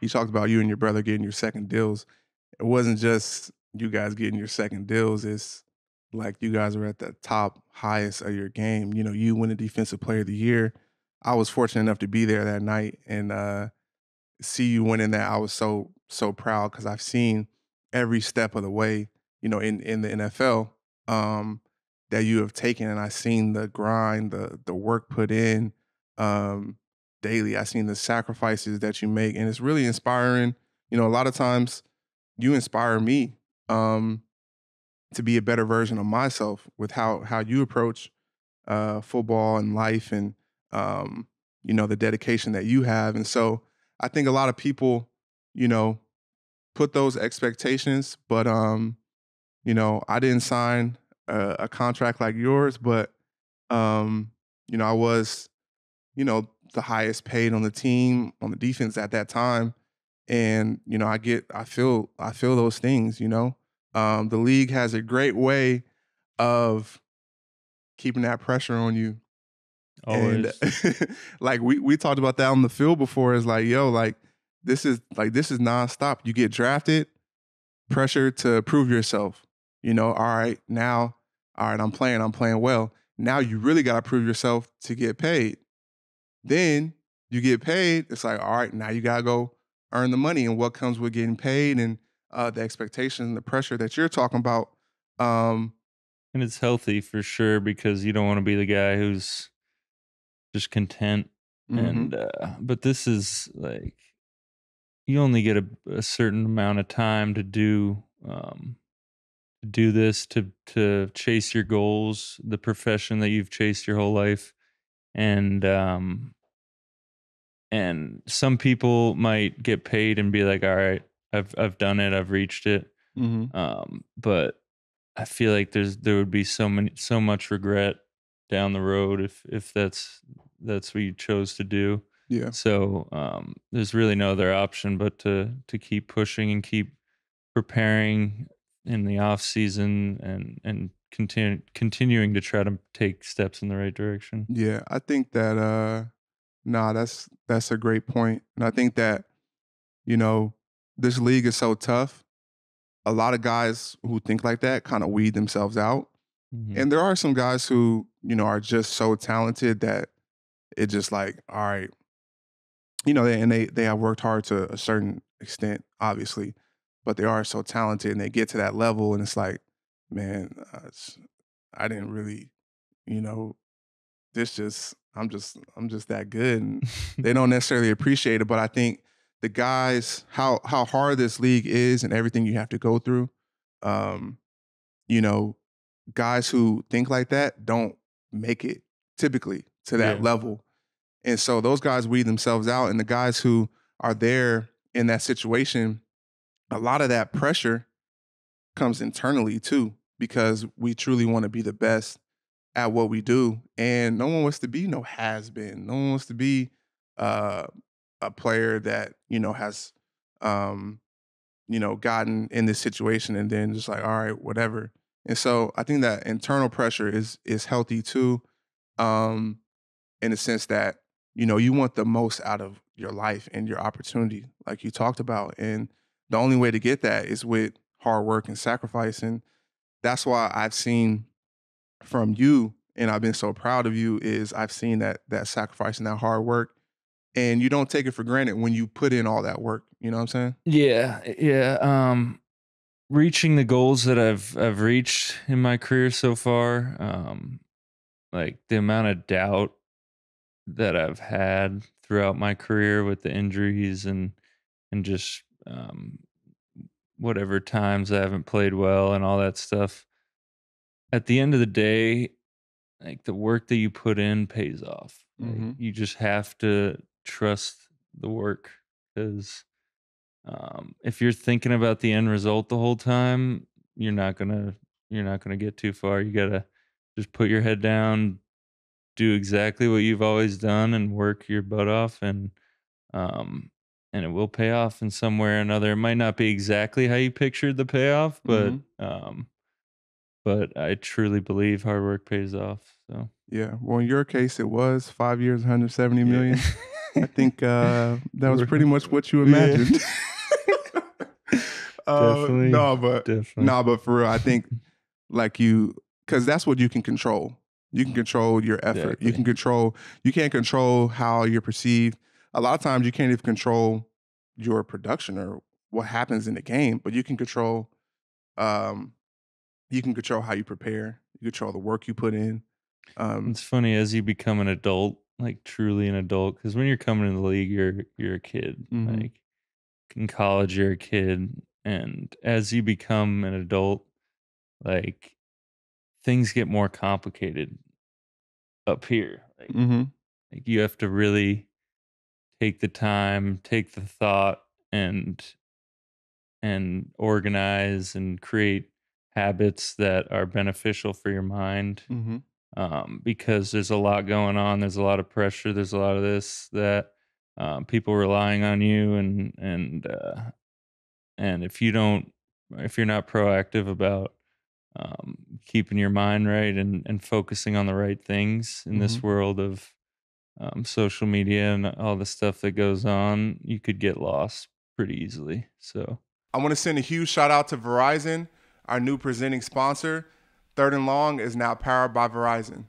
you talked about you and your brother getting your second deals. It wasn't just you guys getting your second deals. It's like you guys were at the top highest of your game. You know, you win the defensive player of the year. I was fortunate enough to be there that night and uh, see you winning that. I was so so proud because I've seen every step of the way. You know, in in the NFL um, that you have taken, and I've seen the grind, the the work put in um, daily. I've seen the sacrifices that you make, and it's really inspiring. You know, a lot of times you inspire me um, to be a better version of myself with how how you approach uh, football and life, and um, you know the dedication that you have. And so I think a lot of people, you know, put those expectations, but um, you know, I didn't sign a, a contract like yours, but um, you know, I was, you know, the highest paid on the team on the defense at that time. And you know i get i feel i feel those things you know? Um, the league has a great way of keeping that pressure on you. Always. and like we we talked about that on the field before. Is like yo like this is like this is nonstop. You get drafted pressure to prove yourself. You know all right now all right i'm playing i'm playing well. Now you really got to prove yourself to get paid then you get paid it's like all right now you got to go earn the money and what comes with getting paid and uh, the expectations and the pressure that you're talking about. Um, and it's healthy for sure because you don't want to be the guy who's just content. mhm. And uh, but this is like you only get a, a certain amount of time to do um, to do this to to chase your goals, the profession that you've chased your whole life, and um, and some people might get paid and be like, all right, I've I've done it, I've reached it. Mhm. Um, but I feel like there's there would be so many so much regret down the road if if that's that's what you chose to do. yeah, So um, there's really no other option but to to keep pushing and keep preparing in the off season and and continue continuing to try to take steps in the right direction. yeah. I think that uh, nah, that's that's a great point, and I think that you know this league is so tough. A lot of guys who think like that kind of weed themselves out. Mhm. And there are some guys who, you know, are just so talented that it just like, all right, you know, they, and they they have worked hard to a certain extent, obviously, but they are so talented and they get to that level, and it's like, man, uh, it's, I didn't really, you know, this just, I'm just, I'm just that good, and they don't necessarily appreciate it. But I think the guys, how how hard this league is, and everything you have to go through, um, you know, guys who think like that don't make it typically to that Yeah. level. And so those guys weed themselves out. And the guys who are there in that situation, a lot of that pressure comes internally too, because we truly want to be the best at what we do. And no one wants to be no has been. No one wants to be uh, a player that, you know, has um, you know, gotten in this situation and then just like, all right, whatever. And so I think that internal pressure is is healthy too, um, in the sense that you know you want the most out of your life and your opportunity, like you talked about, and the only way to get that is with hard work and sacrifice, and that's why I've seen from you, and I've been so proud of you, is I've seen that that sacrifice and that hard work, and you don't take it for granted when you put in all that work. You know what I'm saying? Yeah, yeah. Um, reaching the goals that I've I've reached in my career so far, um, like the amount of doubt that I've had throughout my career with the injuries and and just um, whatever times I haven't played well and all that stuff. At the end of the day, like the work that you put in pays off. Like, Mhm. you just have to trust the work because um, if you're thinking about the end result the whole time, you're not gonna you're not gonna get too far. You gotta just put your head down, do exactly what you've always done, and work your butt off, and um, and it will pay off in some way or another. It might not be exactly how you pictured the payoff, but Mhm. um, but I truly believe hard work pays off. So Yeah. Well, in your case, it was five years, 170 million. I think uh, that was pretty much what you imagined. uh, Definitely, no, but Definitely. no, but for real, I think like you, because that's what you can control. You can control your effort. Exactly. You can control. You can't control how you're perceived. A lot of times, you can't even control your production or what happens in the game, but you can control. Um, you can control how you prepare. You control the work you put in. Um, It's funny as you become an adult, like truly an adult, because when you're coming in the league, you're you're a kid. Mhm. Like in college, you're a kid, and as you become an adult, like things get more complicated up here. Like, mhm. like you have to really take the time, take the thought, and and organize and create habits that are beneficial for your mind Mm-hmm. um, because there's a lot going on. There's a lot of pressure. There's a lot of this that um, people relying on you, and and uh, and if you don't, if you're not proactive about um, keeping your mind right and and focusing on the right things in this Mhm. world of um, social media and all the stuff that goes on, you could get lost pretty easily. So I want to send a huge shout out to Verizon, our new presenting sponsor. Third and Long is now powered by Verizon.